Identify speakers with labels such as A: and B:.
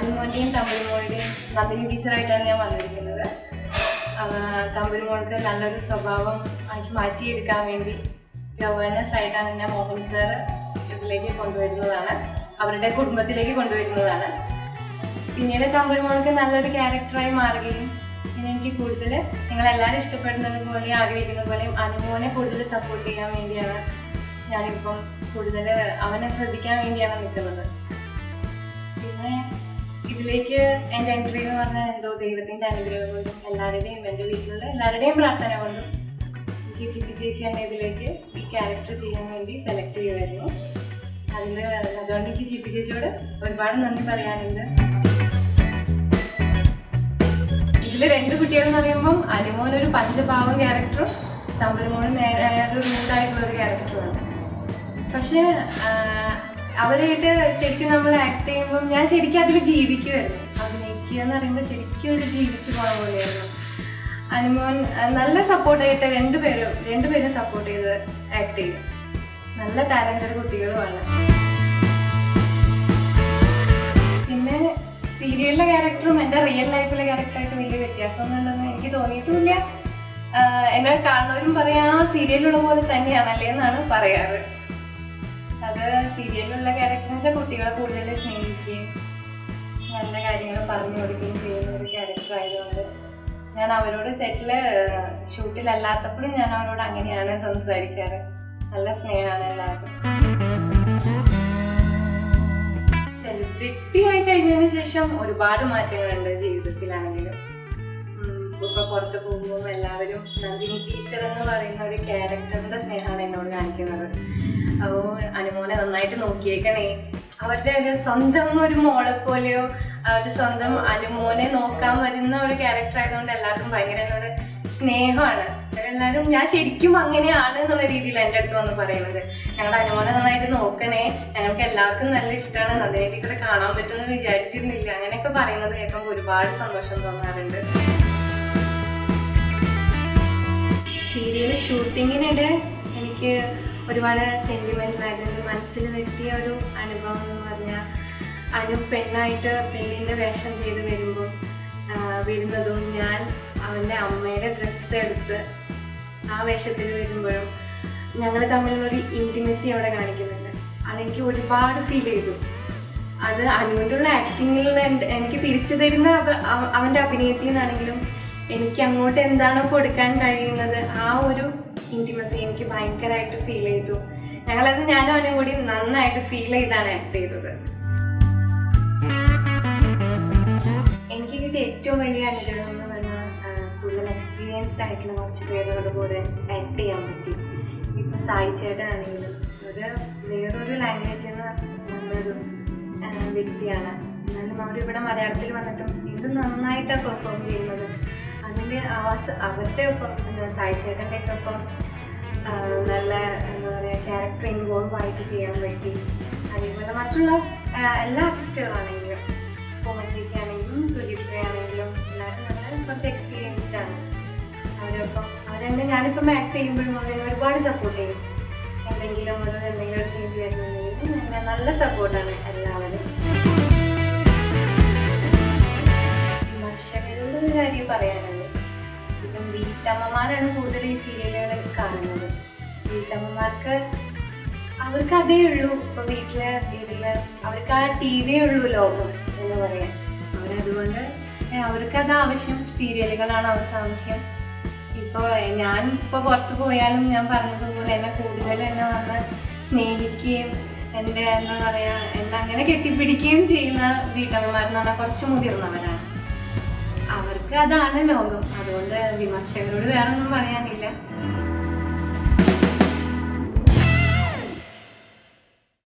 A: അനുമോന്റെയും തമ്പുരുമോളുടെയും നന്ദിനി ടീച്ചറായിട്ടാണ് ഞാൻ വന്നിരിക്കുന്നത്. തമ്പുരുമോൾക്ക് നല്ലൊരു സ്വഭാവം ആയിട്ട് മാറ്റിയെടുക്കാൻ വേണ്ടി ഒരു ആയിട്ടാണ് ഞാൻ മോഹൻ സാർ ഇതിലേക്ക് കൊണ്ടുവരുന്നതാണ്. അവരുടെ കുടുംബത്തിലേക്ക് കൊണ്ടുവരുന്നതാണ്. പിന്നീട് തമ്പുരുമോൾക്ക് നല്ലൊരു ക്യാരക്ടറായി മാറുകയും പിന്നെ എനിക്ക് കൂടുതൽ നിങ്ങളെല്ലാവരും ഇഷ്ടപ്പെടുന്നത് പോലെ ആഗ്രഹിക്കുന്ന പോലെയും അനുമോനെ കൂടുതൽ സപ്പോർട്ട് ചെയ്യാൻ വേണ്ടിയാണ് ഞാനിപ്പം കൂടുതൽ അവനെ ശ്രദ്ധിക്കാൻ വേണ്ടിയാണ് നിൽക്കുന്നത്. പിന്നെ ഇതിലേക്ക് എന്റെ എൻട്രി എന്ന് പറഞ്ഞാൽ എന്തോ ദൈവത്തിന്റെ അനുഗ്രഹം കൊണ്ടും എല്ലാവരുടെയും എന്റെ വീട്ടിലുള്ള എല്ലാവരുടെയും പ്രാർത്ഥന കൊണ്ടും എനിക്ക് ചിപ്പി ചേച്ചി എന്നെ ഇതിലേക്ക് ഈ ക്യാരക്ടർ ചെയ്യാൻ വേണ്ടി സെലക്ട് ചെയ്യുമായിരുന്നു അതിൽ അതുകൊണ്ട് എനിക്ക് ചിപ്പി ചേച്ചിയോട് ഒരുപാട് നന്ദി പറയാനുണ്ട്. ഇതിൽ രണ്ട് കുട്ടികളെന്ന് പറയുമ്പം അനുമോൻ ഒരു പഞ്ചപാവം ക്യാരക്ടറും തമ്പുരുമോന് നേരെ ഒരു മൂടായിട്ടുള്ള ഒരു ക്യാരക്ടറുമാണ് പക്ഷെ അവരായിട്ട് ശരിക്കും നമ്മൾ ആക്ട് ചെയ്യുമ്പോൾ ഞാൻ ശരിക്കും അതിൽ ജീവിക്കുമായിരുന്നു അഭിനയിക്കുക എന്ന് പറയുമ്പോൾ ശരിക്കും ഒരു ജീവിച്ചു പോണ പോലെയായിരുന്നു. അനുമോൻ നല്ല സപ്പോർട്ടായിട്ട് രണ്ടുപേരും രണ്ടുപേരും സപ്പോർട്ട് ചെയ്ത് ആക്ട് ചെയ്തു. നല്ല ടാലന്റഡ് കുട്ടികളുമാണ്. പിന്നെ സീരിയലിലെ ക്യാരക്ടറും എന്റെ റിയൽ ലൈഫിലെ ക്യാരക്ടറായിട്ട് വലിയ വ്യത്യാസമൊന്നുമില്ലെന്ന് എനിക്ക് തോന്നിയിട്ടുമില്ല എന്നെ കാണുന്നവരും പറയാം ആ സീരിയലുള്ള പോലെ തന്നെയാണല്ലേ എന്നാണ് പറയാറ്. അത് സീരിയലിലുള്ള ക്യാരക്ടർ കുട്ടികളെ കൂടുതൽ സ്നേഹിക്കുകയും നല്ല കാര്യങ്ങൾ പറഞ്ഞു കൊടുക്കുകയും ചെയ്യുന്ന ഒരു ക്യാരക്ടർ ആയതുകൊണ്ട് ഞാൻ അവരോട് സെറ്റിൽ ഷൂട്ടിലല്ലാത്തപ്പോഴും ഞാൻ അവരോട് അങ്ങനെയാണ് സംസാരിക്കാറ്. നല്ല സ്നേഹമാണ് എല്ലാവർക്കും. സെലിബ്രിറ്റി ആയി കഴിഞ്ഞതിന് ശേഷം ഒരുപാട് മാറ്റങ്ങളുണ്ട് ജീവിതത്തിലാണെങ്കിലും. ഇപ്പൊ പുറത്ത് പോകുമ്പോൾ എല്ലാവരും നന്ദിനി ടീച്ചർ എന്ന് പറയുന്ന ഒരു ക്യാരക്ടറിന്റെ സ്നേഹമാണ് എന്നോട് കാണിക്കുന്നത്. അപ്പോ അനുമോനെ നന്നായിട്ട് നോക്കിയേക്കണേ. അവരുടെ ഒരു സ്വന്തം ഒരു മോളെ പോലെയോ അവരുടെ സ്വന്തം അനുമോനെ നോക്കാൻ വരുന്ന ഒരു ക്യാരക്ടർ ആയതുകൊണ്ട് എല്ലാവർക്കും ഭയങ്കര എന്നോട് സ്നേഹമാണ്. എല്ലാവരും ഞാൻ ശരിക്കും അങ്ങനെയാണ് എന്നുള്ള രീതിയിൽ എന്റെ അടുത്ത് വന്ന് പറയുന്നത്. ഞങ്ങളുടെ അനുമോനെ നന്നായിട്ട് നോക്കണേ. ഞങ്ങൾക്ക് എല്ലാവർക്കും നല്ല ഇഷ്ടമാണ്. നന്ദിനി ടീച്ചറെ കാണാൻ പറ്റുമെന്ന് വിചാരിച്ചിരുന്നില്ല. അങ്ങനെയൊക്കെ പറയുന്നത് കേൾക്കുമ്പോൾ ഒരുപാട് സന്തോഷം തോന്നാറുണ്ട്. സീരിയൽ ഷൂട്ടിങ്ങിനിടെ എനിക്ക് ഒരുപാട് സെന്റിമെന്റൽ ആയിരുന്നു മനസ്സിൽ തെറ്റിയ ഒരു അനുഭവം എന്ന് പറഞ്ഞാൽ അനു പെണ്ണായിട്ട് പെണ്ണിന്റെ വേഷം ചെയ്ത് വരുമ്പോൾ വരുന്നതും ഞാൻ അവന്റെ അമ്മയുടെ ഡ്രസ്സ് എടുത്ത് ആ വേഷത്തിൽ വരുമ്പോഴും ഞങ്ങൾ തമ്മിലുള്ളൊരു ഇന്റിമസി അവിടെ കാണിക്കുന്നുണ്ട്. അതെനിക്ക് ഒരുപാട് ഫീൽ ചെയ്തു. അത് അനുവിന്റെ ഉള്ള ആക്ടിങ്ങിൽ എനിക്ക് തിരിച്ചു തരുന്ന അവ- അവ- അവന്റെ അഭിനയത്തിൽ നിന്നാണെങ്കിലും എനിക്ക് അങ്ങോട്ട് എന്താണോ കൊടുക്കാൻ കഴിയുന്നത് ആ ഒരു ഇന്റിമസി എനിക്ക് ഭയങ്കരമായിട്ട് ഫീൽ ചെയ്തു. ഞങ്ങളത് ഞാനും അവനും കൂടി നന്നായിട്ട് ഫീൽ ചെയ്താണ് ആക്ട് ചെയ്തത്. എനിക്ക് കിട്ടിയ ഏറ്റവും വലിയ അനുഗ്രഹം എന്ന് പറഞ്ഞാൽ കൂടുതൽ എക്സ്പീരിയൻസ്ഡ് ആയിട്ടുള്ള കുറച്ച് പേരോട് കൂടെ ആക്ട് ചെയ്യാൻ പറ്റി. ഇപ്പൊ സായി ചേട്ടനാണെങ്കിലും ഒരു വേറൊരു ലാംഗ്വേജിൽ നിന്ന് ആ, വ്യക്തിയാണ്. എന്നാലും അവരിവിടെ മലയാളത്തിൽ വന്നിട്ടും ഇത് നന്നായിട്ടാണ് പെർഫോം ചെയ്യുന്നത്. ആവാസ അവരുടെ ഒപ്പം എന്താ സായി ചേട്ടന്റെ ഒക്കെ ഒപ്പം നല്ല എന്താ പറയുക ക്യാരക്ടർ ഇൻവോൾവ് ആയിട്ട് ചെയ്യാൻ പറ്റി. അതേപോലെ മറ്റുള്ള എല്ലാ ആർട്ടിസ്റ്റുകളാണെങ്കിലും പൂമ ചേച്ചി ആണെങ്കിലും സുജിത്ര ആണെങ്കിലും എല്ലാവരും നല്ല കുറച്ച് എക്സ്പീരിയൻസ്ഡ് ആണ്. അവരൊപ്പം അവരെന്നെ ഞാനിപ്പം ആക്ട് ചെയ്യുമ്പോഴും അവരെന്നെ ഒരുപാട് സപ്പോർട്ട് ചെയ്യും. എന്തെങ്കിലും ഒരു എന്തെങ്കിലും ചേഞ്ച് വരുന്നുണ്ടെങ്കിൽ നല്ല സപ്പോർട്ടാണ് എല്ലാവരും. വീട്ടമ്മമാരാണ് കൂടുതൽ ഈ സീരിയലുകൾ കാണുന്നത്. വീട്ടമ്മമാർക്ക് അവർക്ക് അതേ ഉള്ളൂ. ഇപ്പൊ വീട്ടിൽ ഇരുന്ന് അവർക്ക് ആ ടി വി ഉള്ളൂ ലോകം എന്ന് പറയാൻ അവരതുകൊണ്ട് അവർക്ക് അത് ആവശ്യം. സീരിയലുകളാണ് അവർക്ക് ആവശ്യം. ഇപ്പോൾ ഞാൻ ഇപ്പോൾ പുറത്തു പോയാലും ഞാൻ പറഞ്ഞതുപോലെ എന്നെ കൂടുതൽ എന്നെ വന്ന് സ്നേഹിക്കുകയും എന്റെ എന്താ പറയുക എന്നെ അങ്ങനെ കെട്ടിപ്പിടിക്കുകയും ചെയ്യുന്ന വീട്ടമ്മമാരെന്ന് പറഞ്ഞാൽ കുറച്ച് മുതിർന്നവരാണ്. അവർക്ക് അതാണ് ലോകം. അതുകൊണ്ട് വിമർശകരോട് വേറൊന്നും പറയാനില്ല.